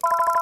you